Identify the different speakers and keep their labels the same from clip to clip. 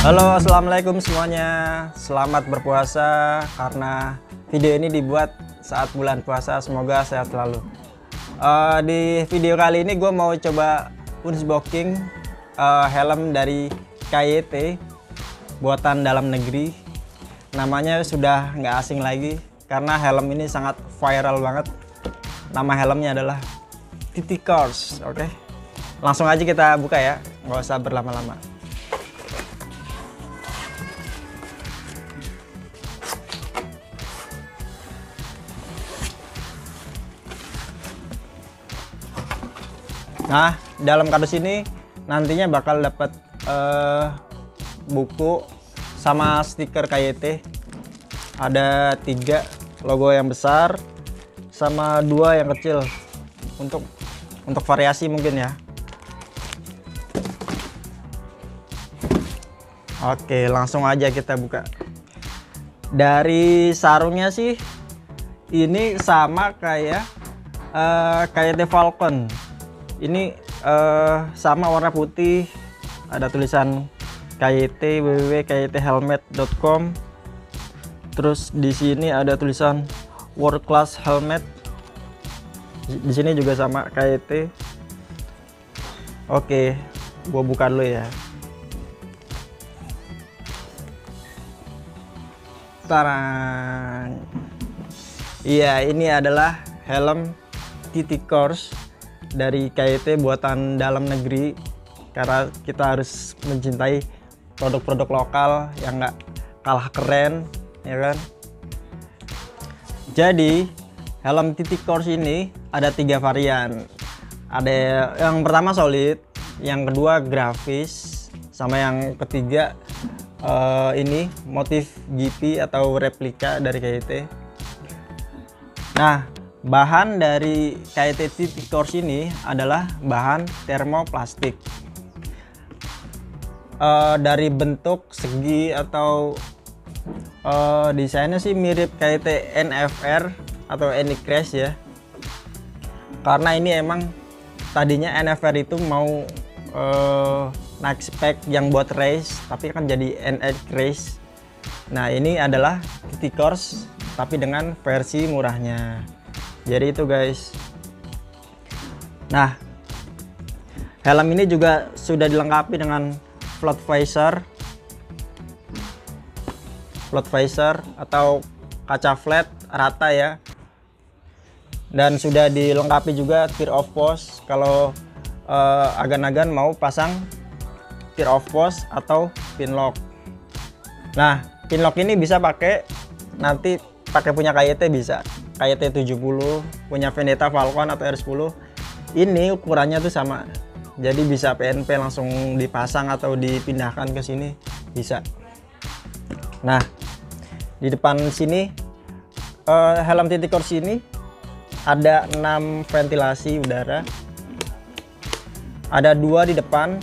Speaker 1: Halo assalamualaikum semuanya. Selamat berpuasa Karena video ini dibuat saat bulan puasa. Semoga sehat selalu. Uh, Di video kali ini gue mau coba unboxing uh, helm dari KYT Buatan dalam negeri. Namanya sudah nggak asing lagi Karena helm ini sangat viral banget. Nama helmnya adalah TT Cars Oke? Okay? Langsung aja kita buka ya nggak usah berlama-lama Nah, dalam kardus ini nantinya bakal dapat uh, buku sama stiker KYT. Ada tiga logo yang besar sama dua yang kecil untuk untuk variasi mungkin ya. Oke, langsung aja kita buka. Dari sarungnya sih ini sama kayak uh, KYT Falcon ini uh, sama warna putih. Ada tulisan KYT www.kythelmet.com terus di sini ada tulisan world class helmet. Di sini juga sama KYT oke gua buka dulu ya. Tarang. Iya, ini adalah helm TT Course dari KIT buatan dalam negeri karena kita harus mencintai produk-produk lokal yang nggak kalah keren ya kan? Jadi helm titik course ini ada tiga varian. Ada yang pertama solid yang kedua grafis sama yang ketiga uh, ini motif GP atau replika dari KIT nah Bahan dari KIT Course ini adalah bahan termoplastik. Uh, dari bentuk segi atau uh, desainnya sih mirip KIT NFR atau Anycrash ya. Karena ini emang tadinya NFR itu mau uh, naik spek yang buat race, tapi kan jadi NX. Nah ini adalah TT Course tapi dengan versi murahnya jadi itu guys. Nah helm ini juga sudah dilengkapi dengan float visor float visor atau kaca flat rata ya. Dan sudah dilengkapi juga tear of post kalau uh, agan-agan mau pasang tear of post atau pin lock nah pin lock ini bisa pakai nanti pakai punya KYT bisa KYT 70 punya Vendetta Falcon atau R10 ini ukurannya tuh sama. Jadi bisa PNP langsung dipasang atau dipindahkan ke sini bisa. Nah di depan sini uh, helm titik kursi ini ada 6 ventilasi udara. Ada dua di depan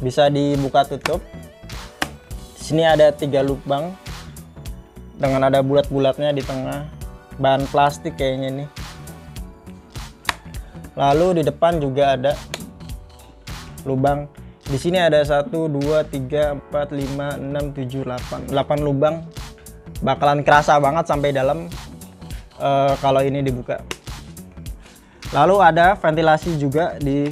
Speaker 1: bisa dibuka tutup. Di sini ada tiga lubang dengan ada bulat-bulatnya di tengah bahan plastik kayaknya nih. Lalu di depan juga ada lubang. Di sini ada 1 2 3 4 5 6 7 8 8 lubang. Bakalan kerasa banget sampai dalam uh, kalau ini dibuka. Lalu ada ventilasi juga di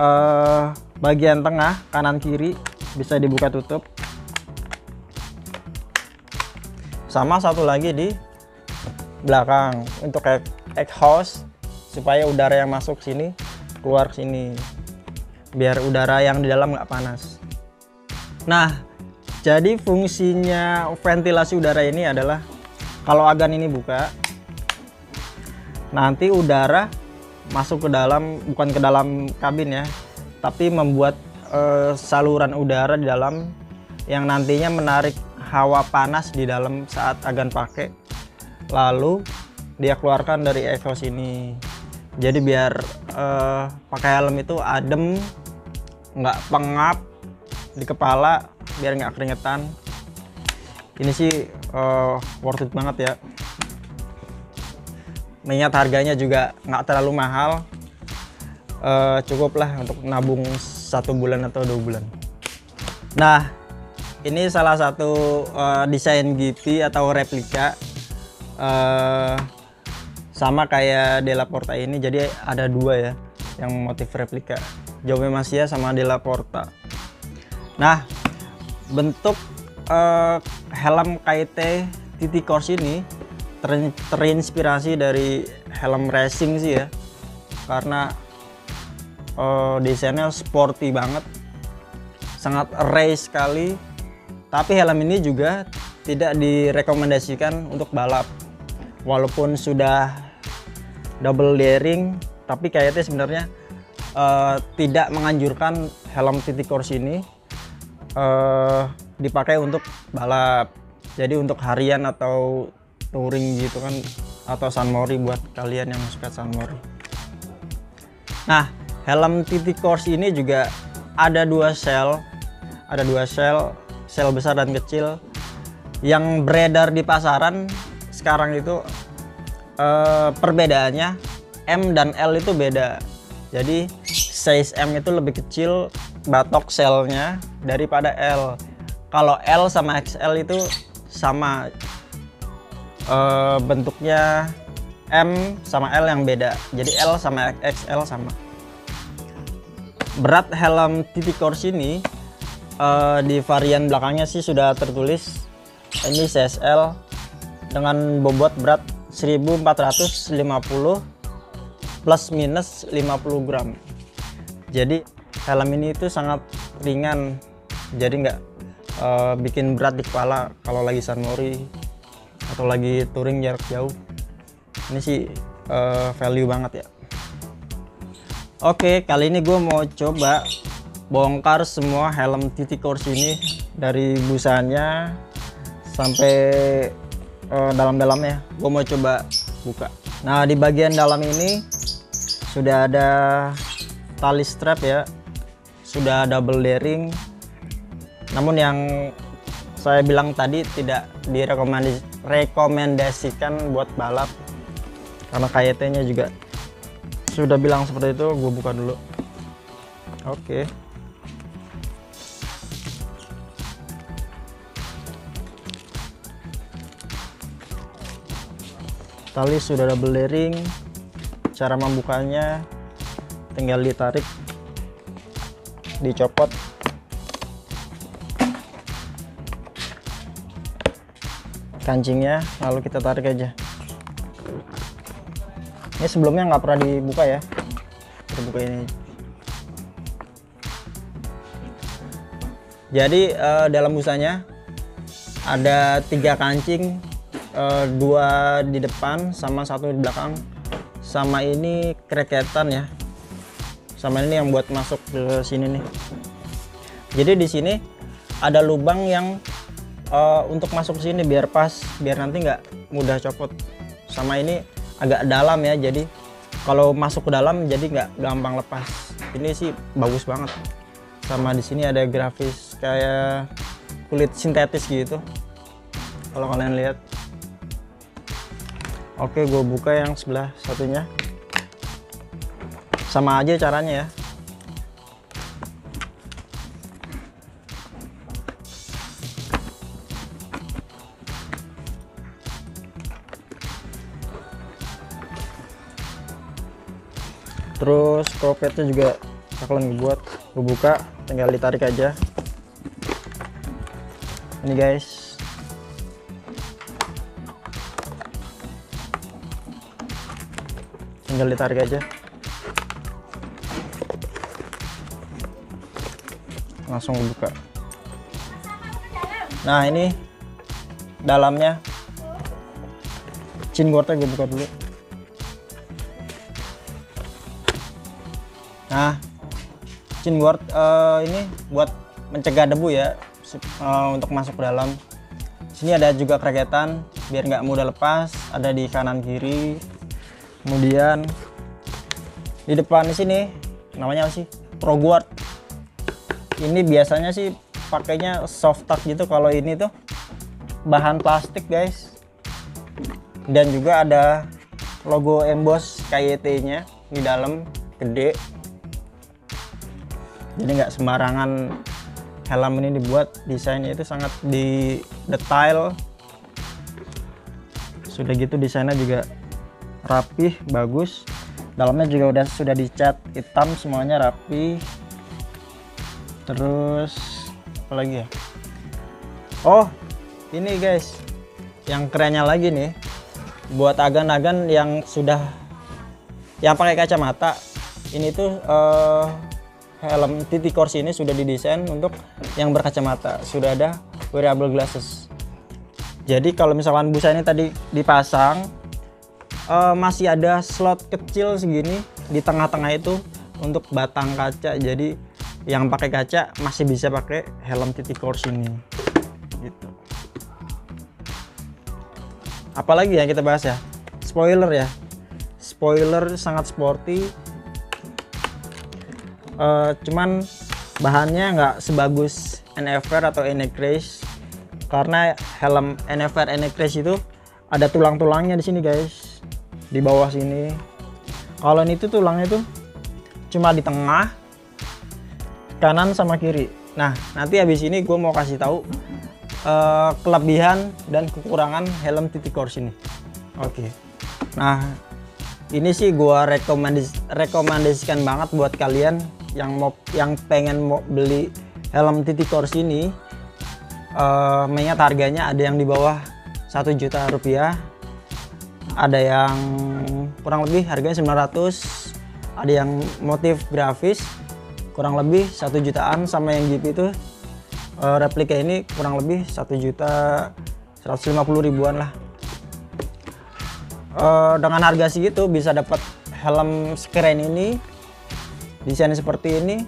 Speaker 1: uh, bagian tengah kanan kiri. Bisa dibuka tutup. Sama satu lagi di belakang untuk exhaust supaya udara yang masuk sini keluar sini biar udara yang di dalam nggak panas. Nah jadi fungsinya ventilasi udara ini adalah kalau agan ini buka nanti udara masuk ke dalam bukan ke dalam kabin ya tapi membuat e, saluran udara di dalam yang nantinya menarik hawa panas di dalam saat agan pakai lalu dia keluarkan dari exhaust ini jadi biar uh, pakai helm itu adem nggak pengap di kepala biar nggak keringetan. Ini sih uh, worth it banget ya. Mengingat harganya juga nggak terlalu mahal uh, cukup lah untuk nabung satu bulan atau dua bulan. Nah, ini salah satu uh, desain GP atau replika uh, sama kayak Della Porta ini. Jadi ada dua ya yang motif replika. Jaume Masia sama Della Porta. Nah, bentuk uh, helm KT TT Course ini ter terinspirasi dari helm racing sih ya. Karena uh, desainnya sporty banget sangat race sekali tapi helm ini juga tidak direkomendasikan untuk balap. Walaupun sudah double daring tapi kayaknya sebenarnya uh, tidak menganjurkan helm titik course ini uh, dipakai untuk balap. Jadi untuk harian atau touring gitu kan atau sunmori buat kalian yang suka sunmori nah helm titik course ini juga ada dua shell ada dua sel sel besar dan kecil yang beredar di pasaran sekarang itu eh, perbedaannya M dan L itu beda. Jadi size M itu lebih kecil batok selnya daripada L. Kalau L sama XL itu sama eh, bentuknya M sama L yang beda. Jadi L sama XL sama. Berat helm TT Course ini uh, di varian belakangnya sih sudah tertulis ini CSL dengan bobot berat 1450 plus minus 50 gram. Jadi helm ini itu sangat ringan. Jadi nggak uh, bikin berat di kepala kalau lagi sunmori atau lagi touring jarak jauh. Ini sih uh, value banget ya. Oke kali ini gue mau coba bongkar semua helm titik course ini dari busanya sampai uh, dalam-dalamnya. Gue mau coba buka. Nah di bagian dalam ini sudah ada tali strap ya. Sudah double daring. Namun yang saya bilang tadi tidak direkomendasikan buat balap. Karena KYT nya juga sudah bilang seperti itu gue buka dulu. Oke. okay. Tali sudah double layering cara membukanya tinggal ditarik dicopot. Kancingnya lalu kita tarik aja. Ini sebelumnya nggak pernah dibuka ya. Terbuka ini jadi uh, dalam busanya ada tiga kancing uh, dua di depan sama satu di belakang. Sama ini kreketan ya. Sama ini yang buat masuk ke sini nih. Jadi di sini ada lubang yang uh, untuk masuk sini biar pas biar nanti nggak mudah copot. Sama ini agak dalam ya jadi kalau masuk ke dalam jadi nggak gampang lepas. Ini sih bagus banget. Sama di sini ada grafis kayak kulit sintetis gitu. Kalau kalian lihat Oke gue buka yang sebelah satunya. Sama aja caranya ya. Terus kropetnya juga bakalan buat gue buka tinggal ditarik aja. Ini guys tinggal ditarik aja. Langsung buka. Nah ini dalamnya. Chin guardnya gue buka dulu. Nah chin guard uh, ini buat mencegah debu ya uh, untuk masuk ke dalam. Sini ada juga kreketan biar nggak mudah lepas ada di kanan kiri kemudian di depan sini namanya apa sih? Pro Guard ini biasanya sih pakainya soft touch gitu kalau ini tuh. Bahan plastik guys. Dan juga ada logo emboss KYT nya di dalam gede. Jadi nggak sembarangan helm ini dibuat. Desainnya itu sangat di detail. Sudah gitu desainnya juga rapih bagus. Dalamnya juga udah sudah dicat hitam semuanya rapi terus apa lagi ya? Oh ini guys yang kerennya lagi nih. Buat agan-agan yang sudah yang pakai kacamata ini tuh uh, helm TT Course ini sudah didesain untuk yang berkacamata. Sudah ada wearable glasses. Jadi kalau misalkan busa ini tadi dipasang uh, masih ada slot kecil segini di tengah-tengah itu untuk batang kaca. Jadi yang pakai kaca masih bisa pakai helm TT Course ini. Gitu. Apalagi yang kita bahas ya? Spoiler ya. Spoiler sangat sporty. Uh, cuman bahannya nggak sebagus NFR atau Race karena helm NFR Race itu ada tulang-tulangnya di sini guys di bawah sini. Kalau ini tuh tulangnya tuh cuma di tengah kanan sama kiri. Nah nanti habis ini gue mau kasih tahu uh, kelebihan dan kekurangan helm titik course ini. Oke. Okay. nah ini sih gue rekomendis rekomendasikan banget buat kalian yang mau yang pengen mau beli helm titik course ini uh, mengingat harganya ada yang di bawah satu juta rupiah ada yang kurang lebih harganya 900 ada yang motif grafis kurang lebih satu jutaan sama yang GP itu uh, replika ini kurang lebih satu juta 150 ribuan lah. Uh, dengan harga segitu bisa dapat helm sekeren ini desain seperti ini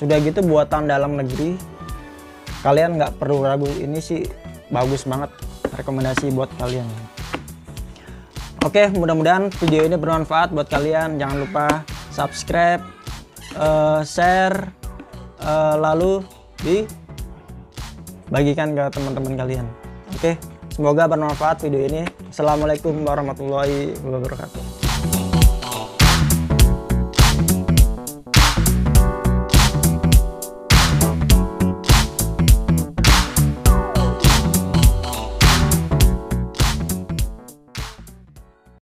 Speaker 1: sudah gitu buatan dalam negeri. Kalian nggak perlu ragu ini sih bagus banget rekomendasi buat kalian oke mudah-mudahan video ini bermanfaat buat kalian. Jangan lupa subscribe uh, share uh, lalu dibagikan ke teman-teman kalian. Oke semoga bermanfaat video ini. Assalamualaikum warahmatullahi wabarakatuh